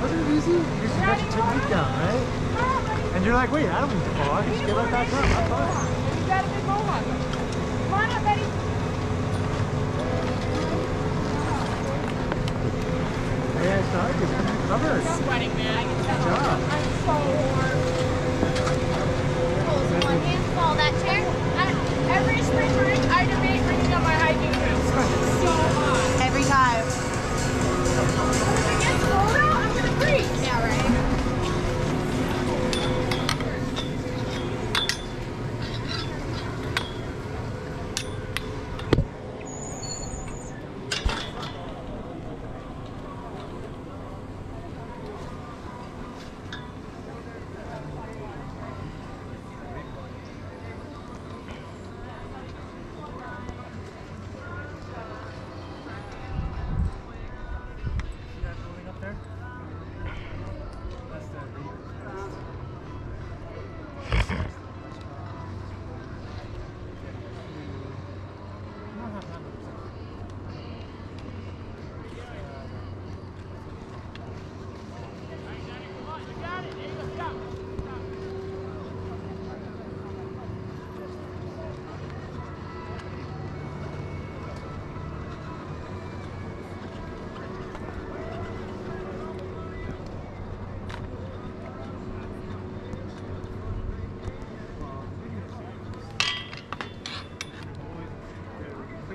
Wasn't it easy? You just got your technique down, right? And you're like, wait, I don't need to fall. I can just get right back up. I'm fine. You got a big mohawk.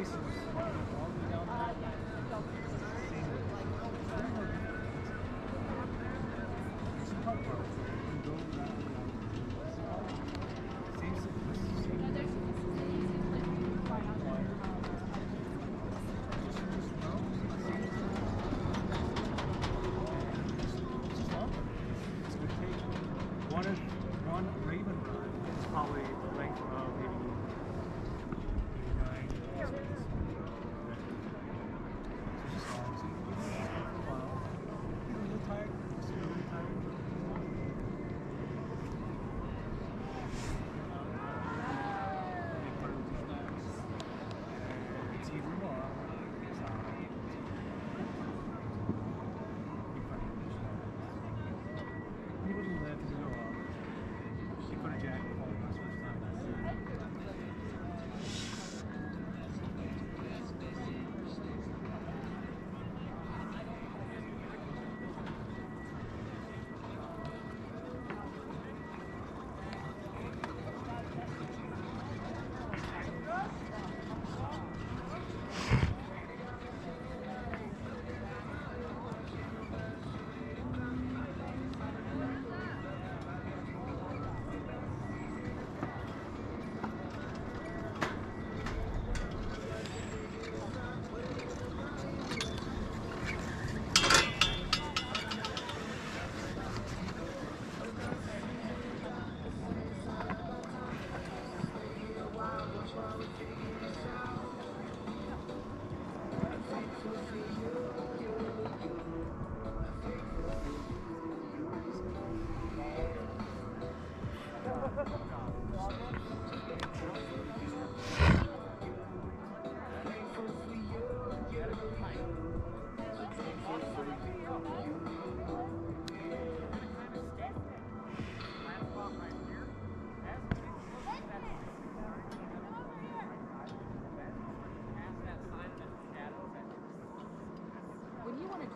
difíceis.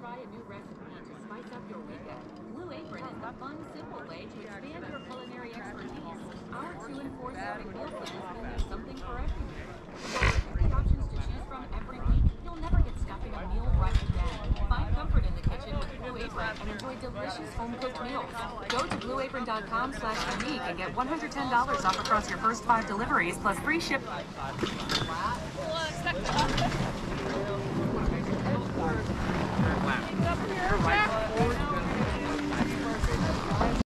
Try a new recipe to spice up your weekend, Blue Apron is the fun, simple way to expand your culinary expertise. Our two and four serving meal plans there's something for everyone. With 50 options to choose from every week, you'll never get stuck in a meal rut again. Find comfort in the kitchen with Blue Apron and enjoy delicious home-cooked meals. Go to blueapron.com slash unique and get $110 off across your first five deliveries plus free ship.